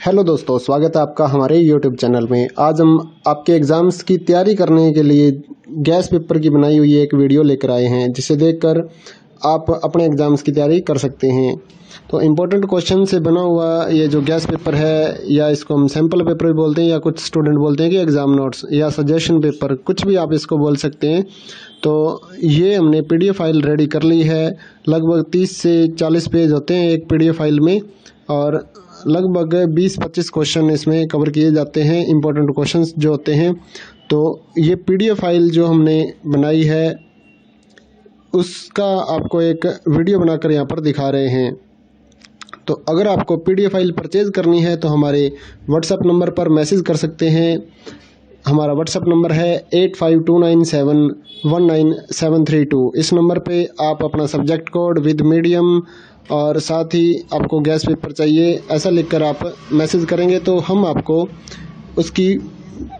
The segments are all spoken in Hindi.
हेलो दोस्तों, स्वागत है आपका हमारे यूट्यूब चैनल में। आज हम आपके एग्ज़ाम्स की तैयारी करने के लिए गैस पेपर की बनाई हुई एक वीडियो लेकर आए हैं, जिसे देखकर आप अपने एग्ज़ाम्स की तैयारी कर सकते हैं। तो इम्पोर्टेंट क्वेश्चन से बना हुआ ये जो गैस पेपर है, या इसको हम सैंपल पेपर भी बोलते हैं, या कुछ स्टूडेंट बोलते हैं कि एग्ज़ाम नोट्स या सजेशन पेपर कुछ भी आप इसको बोल सकते हैं। तो ये हमने पीडीएफ फ़ाइल रेडी कर ली है। लगभग तीस से चालीस पेज होते हैं एक पीडीएफ फ़ाइल में, और लगभग 20-25 क्वेश्चन इसमें कवर किए जाते हैं इम्पोर्टेंट क्वेश्चन जो होते हैं। तो ये पीडीएफ फ़ाइल जो हमने बनाई है, उसका आपको एक वीडियो बनाकर यहाँ पर दिखा रहे हैं। तो अगर आपको पीडीएफ फ़ाइल परचेज़ करनी है तो हमारे व्हाट्सएप नंबर पर मैसेज कर सकते हैं। हमारा व्हाट्सएप नंबर है eight five two nine seven one nine seven three two इस नंबर पे आप अपना सब्जेक्ट कोड विद मीडियम और साथ ही आपको गैस पेपर चाहिए, ऐसा लिखकर आप मैसेज करेंगे तो हम आपको उसकी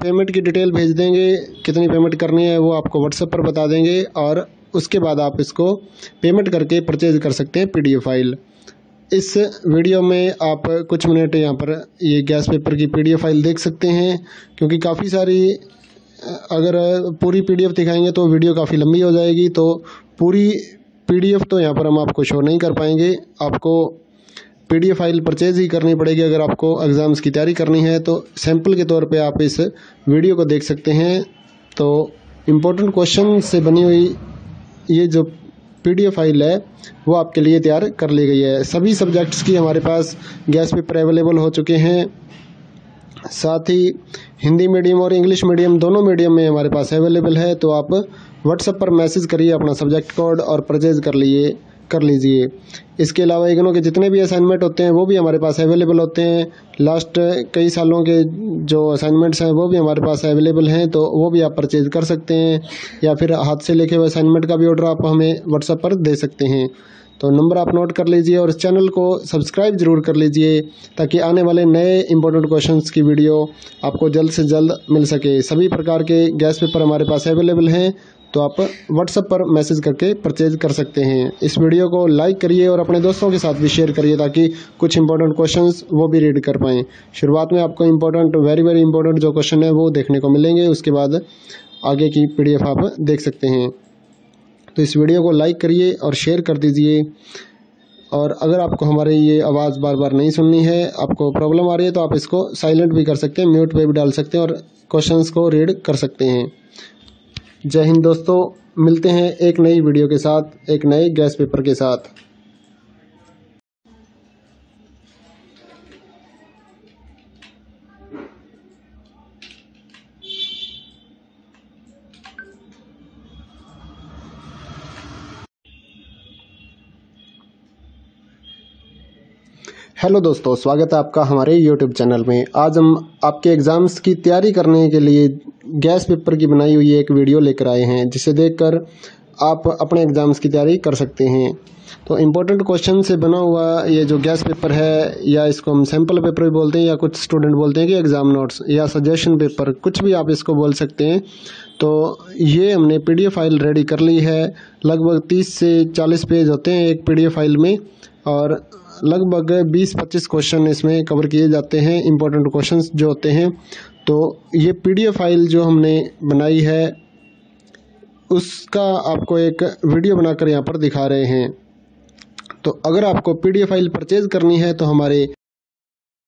पेमेंट की डिटेल भेज देंगे, कितनी पेमेंट करनी है वो आपको व्हाट्सएप पर बता देंगे और उसके बाद आप इसको पेमेंट करके परचेज कर सकते हैं पीडीएफ फ़ाइल। इस वीडियो में आप कुछ मिनट यहाँ पर ये गैस पेपर की पीडीएफ फ़ाइल देख सकते हैं, क्योंकि काफ़ी सारी, अगर पूरी पीडीएफ दिखाएँगे तो वीडियो काफ़ी लंबी हो जाएगी तो पूरी पीडीएफ तो यहाँ पर हम आपको शो नहीं कर पाएँगे। आपको पीडीएफ फ़ाइल परचेज ही करनी पड़ेगी अगर आपको एग्ज़ाम्स की तैयारी करनी है। तो सैंपल के तौर पे आप इस वीडियो को देख सकते हैं। तो इम्पोर्टेंट क्वेश्चन से बनी हुई ये जो पीडीएफ फ़ाइल है, वो आपके लिए तैयार कर ली गई है। सभी सब्जेक्ट्स की हमारे पास गैस पेपर अवेलेबल हो चुके हैं। साथ ही हिंदी मीडियम और इंग्लिश मीडियम दोनों मीडियम में हमारे पास अवेलेबल है। तो आप व्हाट्सएप पर मैसेज करिए, अपना सब्जेक्ट कोड और परचेज कर लिए, कर लीजिए। इसके अलावा इग्नो के जितने भी असाइनमेंट होते हैं, वो भी हमारे पास अवेलेबल होते हैं। लास्ट कई सालों के जो असाइनमेंट्स हैं, वो भी हमारे पास अवेलेबल हैं तो वो भी आप परचेज कर सकते हैं। या फिर हाथ से लिखे हुए असाइनमेंट का भी ऑर्डर आप हमें व्हाट्सएप पर दे सकते हैं। तो नंबर आप नोट कर लीजिए और इस चैनल को सब्सक्राइब ज़रूर कर लीजिए, ताकि आने वाले नए इंपॉर्टेंट क्वेश्चंस की वीडियो आपको जल्द से जल्द मिल सके। सभी प्रकार के गैस पेपर हमारे पास अवेलेबल हैं। तो आप व्हाट्सएप पर मैसेज करके परचेज कर सकते हैं। इस वीडियो को लाइक करिए और अपने दोस्तों के साथ भी शेयर करिए ताकि कुछ इंपॉर्टेंट क्वेश्चंस वो भी रीड कर पाएँ। शुरुआत में आपको इंपॉर्टेंट वेरी वेरी इंपॉर्टेंट जो क्वेश्चन है वो देखने को मिलेंगे। उसके बाद आगे की पीडीएफ आप देख सकते हैं। तो इस वीडियो को लाइक करिए और शेयर कर दीजिए। और अगर आपको हमारी ये आवाज़ बार बार नहीं सुननी है, आपको प्रॉब्लम आ रही है तो आप इसको साइलेंट भी कर सकते हैं म्यूट पे भी डाल सकते हैं और क्वेश्चंस को रीड कर सकते हैं। जय हिंद दोस्तों, मिलते हैं एक नई वीडियो के साथ, एक नए गैस पेपर के साथ। हेलो दोस्तों, स्वागत है आपका हमारे यूट्यूब चैनल में। आज हम आपके एग्ज़ाम्स की तैयारी करने के लिए गैस पेपर की बनाई हुई एक वीडियो लेकर आए हैं, जिसे देखकर आप अपने एग्ज़ाम्स की तैयारी कर सकते हैं। तो इम्पोर्टेंट क्वेश्चन से बना हुआ ये जो गैस पेपर है, या इसको हम सैंपल पेपर भी बोलते हैं, या कुछ स्टूडेंट बोलते हैं कि एग्ज़ाम नोट्स या सजेशन पेपर कुछ भी आप इसको बोल सकते हैं। तो ये हमने पीडीएफ फ़ाइल रेडी कर ली है। लगभग तीस से चालीस पेज होते हैं एक पीडीएफ फ़ाइल में, और लगभग 20-25 क्वेश्चन इसमें कवर किए जाते हैं। इम्पोर्टेंट क्वेश्चंस जो होते हैं तो ये पीडीएफ फ़ाइल जो हमने बनाई है, उसका आपको एक वीडियो बनाकर यहाँ पर दिखा रहे हैं। तो अगर आपको पीडीएफ फ़ाइल परचेज़ करनी है तो हमारे